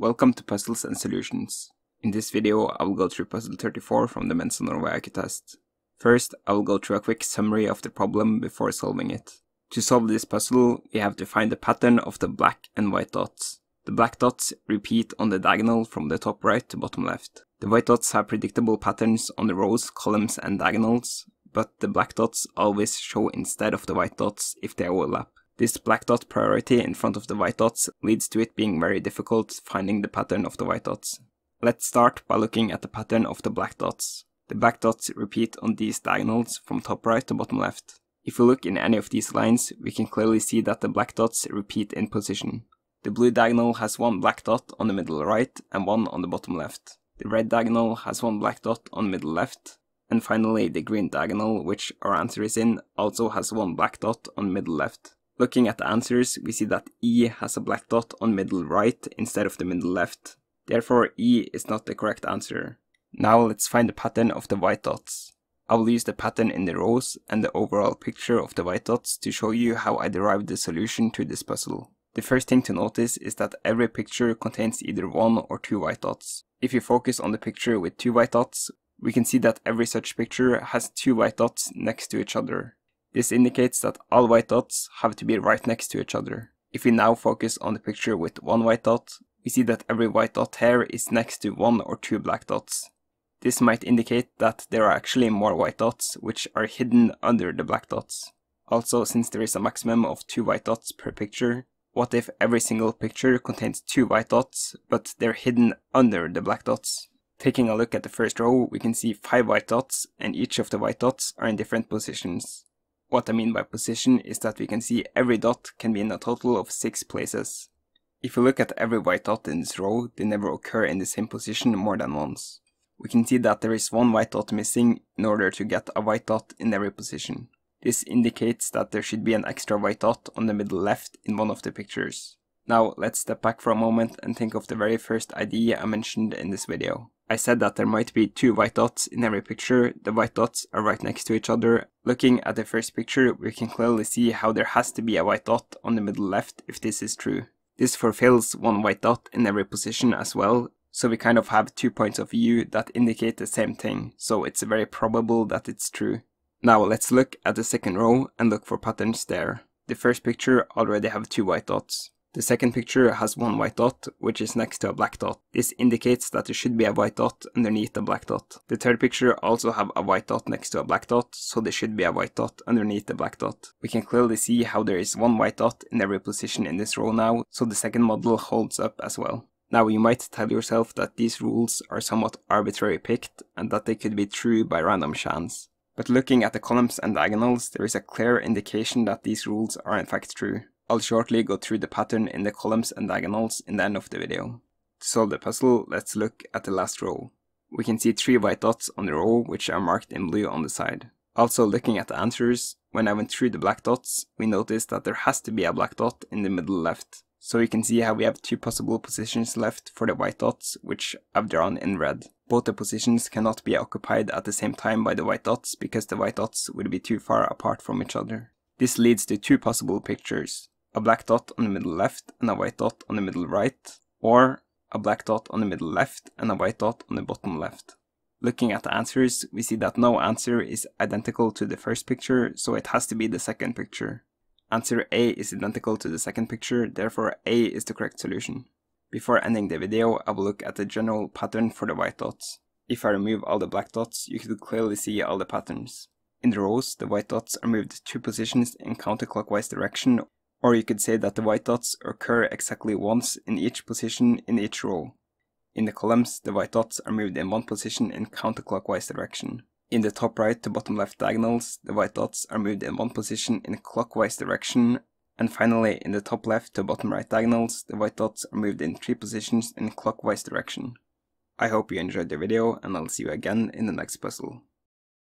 Welcome to Puzzles and Solutions. In this video, I will go through puzzle 34 from the Mensa Norway IQ test. First, I will go through a quick summary of the problem before solving it. To solve this puzzle, we have to find the pattern of the black and white dots. The black dots repeat on the diagonal from the top right to bottom left. The white dots have predictable patterns on the rows, columns and diagonals, but the black dots always show instead of the white dots if they overlap. This black dot priority in front of the white dots leads to it being very difficult finding the pattern of the white dots. Let's start by looking at the pattern of the black dots. The black dots repeat on these diagonals from top right to bottom left. If we look in any of these lines, we can clearly see that the black dots repeat in position. The blue diagonal has one black dot on the middle right and one on the bottom left. The red diagonal has one black dot on middle left. And finally, the green diagonal, which our answer is in, also has one black dot on middle left. Looking at the answers, we see that E has a black dot on middle right instead of the middle left. Therefore, E is not the correct answer. Now let's find the pattern of the white dots. I will use the pattern in the rows and the overall picture of the white dots to show you how I derived the solution to this puzzle. The first thing to notice is that every picture contains either one or two white dots. If you focus on the picture with two white dots, we can see that every such picture has two white dots next to each other. This indicates that all white dots have to be right next to each other. If we now focus on the picture with one white dot, we see that every white dot here is next to one or two black dots. This might indicate that there are actually more white dots which are hidden under the black dots. Also, since there is a maximum of two white dots per picture, what if every single picture contains two white dots, but they're hidden under the black dots? Taking a look at the first row, we can see five white dots, and each of the white dots are in different positions. What I mean by position is that we can see every dot can be in a total of 6 places. If we look at every white dot in this row, they never occur in the same position more than once. We can see that there is one white dot missing in order to get a white dot in every position. This indicates that there should be an extra white dot on the middle left in one of the pictures. Now let's step back for a moment and think of the very first idea I mentioned in this video. I said that there might be two white dots in every picture, the white dots are right next to each other. Looking at the first picture, we can clearly see how there has to be a white dot on the middle left if this is true. This fulfills one white dot in every position as well, so we kind of have two points of view that indicate the same thing, so it's very probable that it's true. Now let's look at the second row and look for patterns there. The first picture already have two white dots. The second picture has one white dot, which is next to a black dot. This indicates that there should be a white dot underneath the black dot. The third picture also have a white dot next to a black dot, so there should be a white dot underneath the black dot. We can clearly see how there is one white dot in every position in this row now, so the second model holds up as well. Now you might tell yourself that these rules are somewhat arbitrary picked and that they could be true by random chance. But looking at the columns and diagonals, there is a clear indication that these rules are in fact true. I'll shortly go through the pattern in the columns and diagonals in the end of the video. To solve the puzzle, let's look at the last row. We can see three white dots on the row which are marked in blue on the side. Also looking at the answers, when I went through the black dots, we noticed that there has to be a black dot in the middle left. So you can see how we have two possible positions left for the white dots, which I've drawn in red. Both the positions cannot be occupied at the same time by the white dots because the white dots would be too far apart from each other. This leads to two possible pictures a black dot on the middle left and a white dot on the middle right, or a black dot on the middle left and a white dot on the bottom left. Looking at the answers, we see that no answer is identical to the first picture, so it has to be the second picture. Answer A is identical to the second picture, therefore A is the correct solution. Before ending the video, I will look at the general pattern for the white dots. If I remove all the black dots, you could clearly see all the patterns. In the rows, the white dots are moved two positions in counterclockwise direction or you could say that the white dots occur exactly once in each position in each row. In the columns, the white dots are moved in one position in counterclockwise direction. In the top right to bottom left diagonals, the white dots are moved in one position in clockwise direction, and finally in the top left to bottom right diagonals, the white dots are moved in three positions in clockwise direction. I hope you enjoyed the video and I'll see you again in the next puzzle.